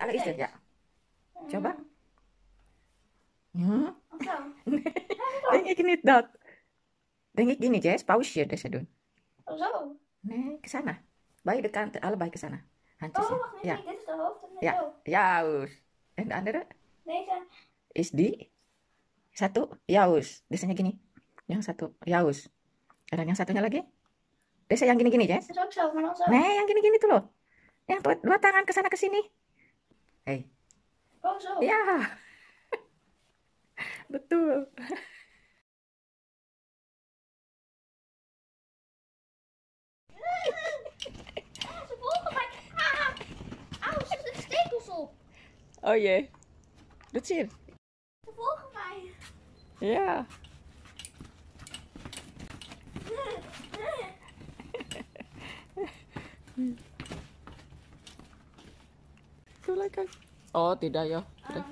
Alle is het, ja. Coba. Hm? Zo. Denk ik niet dat. Denk ik gini, Jess. Dus doen. Of zo. Nee, ke sana. Beide kanten, allebei ke sana. Handjes. Oh, wacht, nee, ja. nee, dit is de hoofd en dit Ja. zo. Jaus. En de andere Deze. is die. Satu, Yaus. Desanya gini. Yang satu, Yaus. Dan yang satunya lagi. Desa yang gini-gini, Jess. Nee, yang gini-gini tuh loh. Yang dua, dua tangan ke sana ke sini. Hei. Oh, zo. Ya. Betul. Ah, ze volgen mij. Ah. Ze zitten stekels op. Oh jee. Dat zie je. Ze volgen mij. Ja. Voel lekker. Oh, tidak ya. Tidak.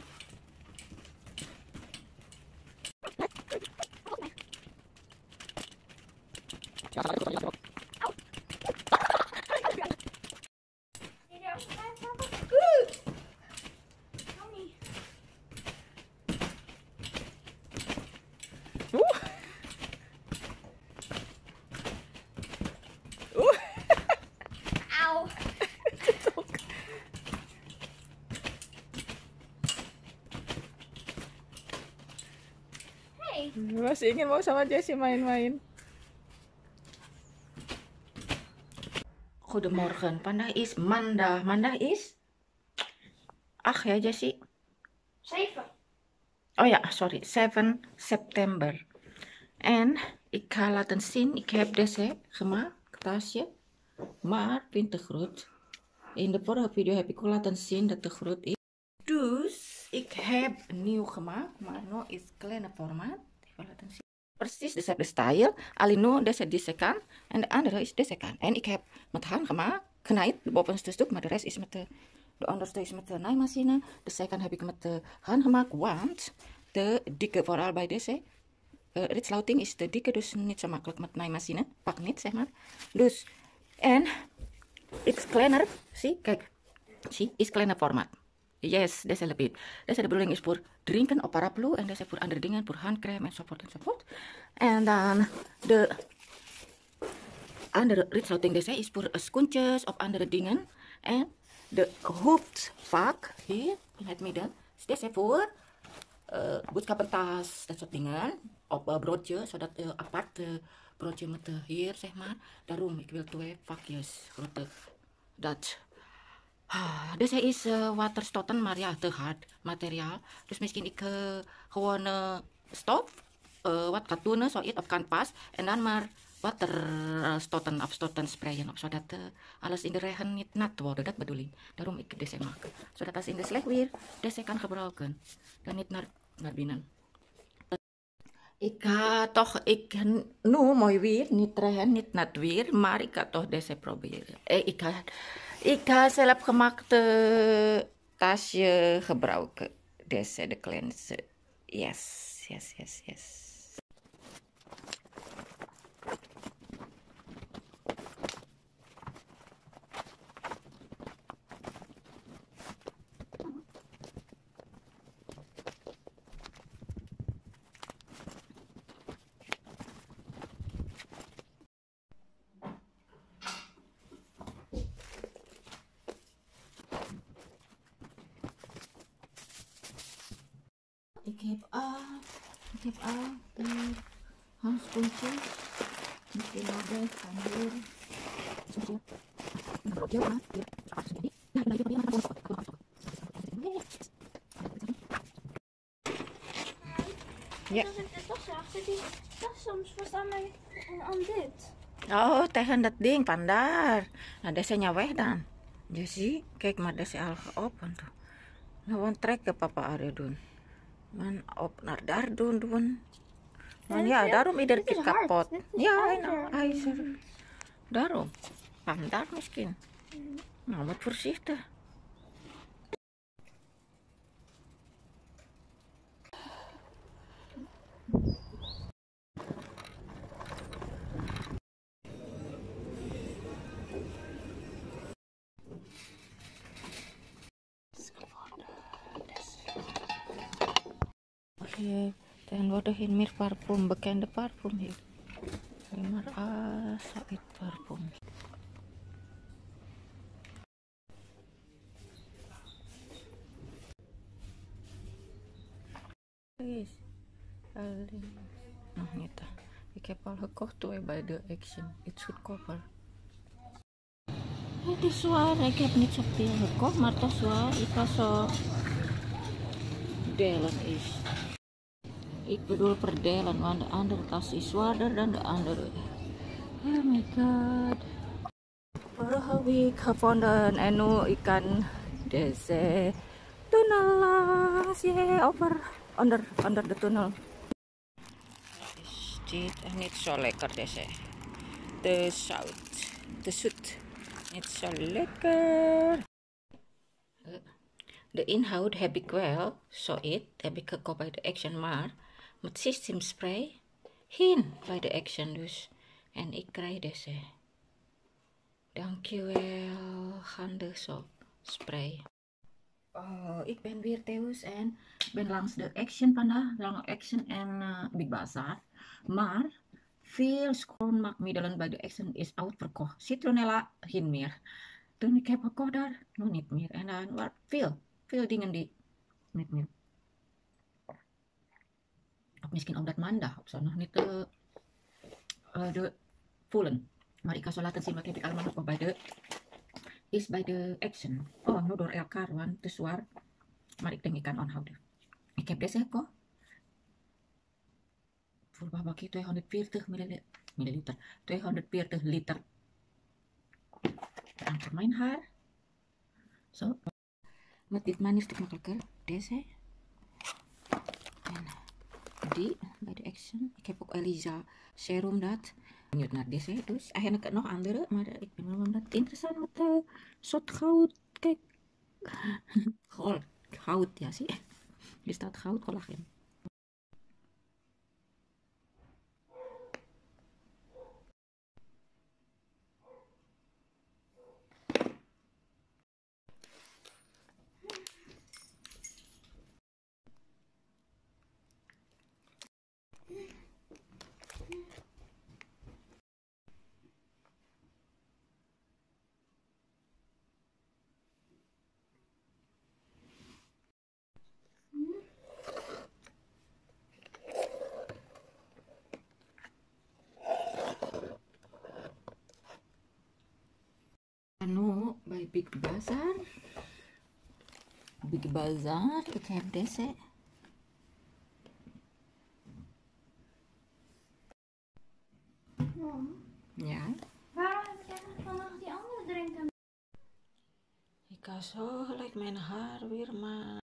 Jullie Hey. Masih ingin mau sama Jessie main-main. Goedemorgen, vandaag is maandag. Maandag is... Ach ya Jessie. Zeven. Oh ja, sorry, 7 september. En ik ga laten zien, ik heb deze gemaakt, tasje. Maar vind te groot. In de vorige video heb ik al laten zien dat het groot is. Dus heb nieuw gemaakt, maar nu is kleine formaat. Precies dezelfde stijl, alleen nu deze deze kant en de andere is deze kant. En ik heb met hand gemaakt, geknijd, de bovenste stuk, maar de rest is met de, de onderste is met de naaimachine. De zijkant heb ik met de hand gemaakt, want de dikke, vooral bij deze, uh, is te dikke, dus niet zo makkelijk met naaimachine. Pak niet, zeg maar. Dus, en iets kleiner, zie, kijk, zie, is kleiner formaat. Yes, deze lebih. Deze de bedoeling is voor drinken op paraplu en deze voor andere dingen, voor handcrème enzovoort enzovoort. En dan de andere ritsluiting deze is voor eh, schoentjes of andere dingen. En de hoofdvak hier in het midden is deze voor uh, boodschappentas, dat soort dingen. Op uh, broodje, zodat uh, apart uh, broodje met uh, hier, zeg maar. Daarom, ik wil twee vakjes. Ah, deze is uh, waterstoten, maar ja, te hard materiaal. Dus misschien ik uh, gewoon uh, stof, wat katoenen, zoiets, of kanvas. En dan maar waterstoten, afstoten sprayen, op, zodat alles in de regen niet nat wordt. Dat bedoel ik. Daarom ik deze maak. Zodat als in de slecht weer, deze kan gebruiken. Dan niet naar, naar binnen. Ik ga toch, ik, nu mooi weer, niet regen, niet nat weer, maar ik ga toch deze proberen. Eh, ik ga, ik ga zelfgemaakte tasje gebruiken. Deze, de kleinste. Yes, yes, yes, yes. Ik heb al, ik heb al die handschoentjes. Nah, nah, Ja. Ik de tas achter die tas soms vast aan. Oh, tegen dat ding, vandaar. Nou, desanya weg dan. Jadi, kijk maar, desi al geopend tuh. Nou, want trekken papa Arya doen. Man op naar daar doen doen. Man Ja, daarom iedere keer kapot. Ja, ijzer. nou, ijzer. Daarom. Vandaar misschien. Nou, moet voorzichtig. Hier. Dan worden geen meer parfum, bekende parfum hier. Alleen maar ah, Said parfum. Is alleen nog niet. Ik heb al gekocht hoor bij de Action. Ik heb niet zoveel gekocht, maar toch zwaar. Ik was zo delen is. Ik bedoel verdelen, want de andere tas is dan de andere. Oh my god. Vorige week gevonden en nu ikan deze tunnel. Yeah, over, onder, onder de tunnel. Dit niet zo lekker deze. De zout, de zoet. Niet zo lekker. De inhoud wel, zo it, gekocht bij de Action, maar met system spray geen bij de Action dus. En ik krijg deze. Dankjewel, Gande zo spray. Oh, ik ben weer thuis en ben langs de Action vandaag, langs Action en uh, Big Bazaar. Maar veel schoonmaakmiddelen bij de Action is uitverkocht. Citronella geen meer. Toen ik heb gekocht daar, nog niet meer. En dan waren veel veel dingen die niet meer. Misschien omdat Manda niet de, uh, de laten zien wat heb ik allemaal nog bij de is bij de action. Oh, nu door elkaar, want het is zwaar. Maar ik denk ik kan aanhouden. Ik heb deze gekocht. Voor babakje 240 milliliter. 240 liter. En voor mijn haar. Zo met dit manis stuk makkelijker. Deze. En bij de Action. Ik heb ook Elisa serum dat. Benieuwd naar deze. Dus eigenlijk nog andere. Maar ik ben wel dat interessant met uh, soort goud. Kijk. Goud. Goud, ja zie. Hier staat goud collagen. Big Bazaar. Big Bazaar. Ik heb deze. Mom, Ja. waarom heb die andere drinken? Ik ga zo gelijk mijn haar weer maken.